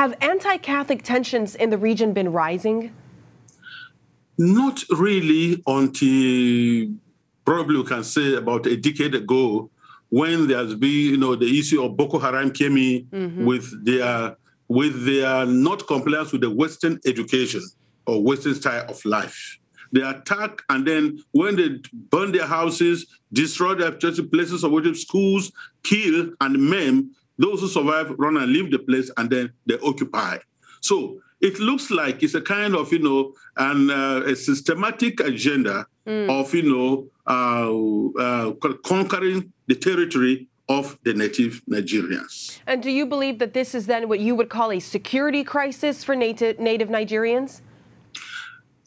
Have anti Catholic tensions in the region been rising? Not really until probably we can say about a decade ago when there's been, you know, the issue of Boko Haram came in mm-hmm. with their with their not compliance with the Western education or Western style of life. They attack, and then when they burn their houses, destroy their church places of worship, schools, kill and maim those who survive, run and leave the place, and then they occupy. So it looks like it's a kind of, you know, an, uh, a systematic agenda mm. of, you know, uh, uh, conquering the territory of the native Nigerians. And do you believe that this is then what you would call a security crisis for native, native Nigerians?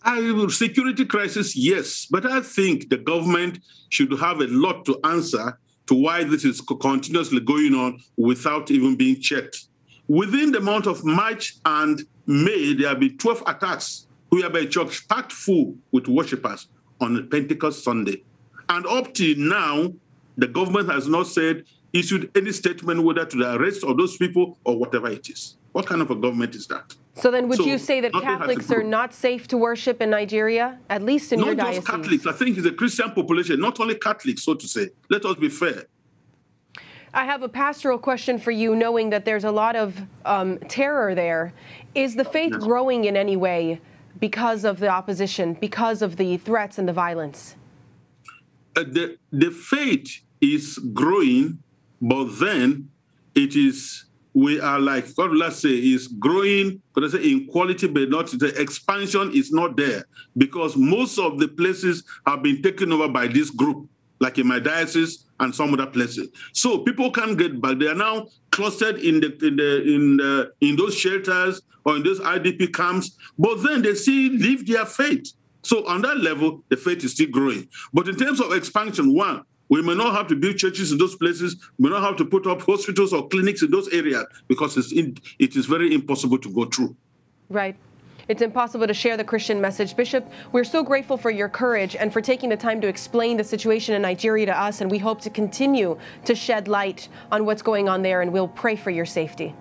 I, security crisis, yes, but I think the government should have a lot to answer to why this is continuously going on without even being checked. Within the month of March and May, there have been 12 attacks whereby church packed full with worshippers on Pentecost Sunday. And up to now, the government has not said, issued any statement whether to the arrest of those people or whatever it is. What kind of a government is that? So then, would so you say that Catholics are not safe to worship in Nigeria, at least in not your diocese? Not just Catholics. I think it's a Christian population, not only Catholics, so to say. Let us be fair. I have a pastoral question for you, knowing that there's a lot of um, terror there. Is the faith yes. growing in any way because of the opposition, because of the threats and the violence? Uh, the, the faith is growing, but then it is we are like God let's say is growing I say in quality but not the expansion is not there because most of the places have been taken over by this group like in my diocese and some other places. So people can't get back. They are now clustered in the in the in the in those shelters or in those idp camps but then they still live their faith. So on that level the faith is still growing. But in terms of expansion one we may not have to build churches in those places. We may not have to put up hospitals or clinics in those areas because it's in, it is very impossible to go through. Right. It's impossible to share the Christian message. Bishop, we're so grateful for your courage and for taking the time to explain the situation in Nigeria to us, and we hope to continue to shed light on what's going on there, and we'll pray for your safety.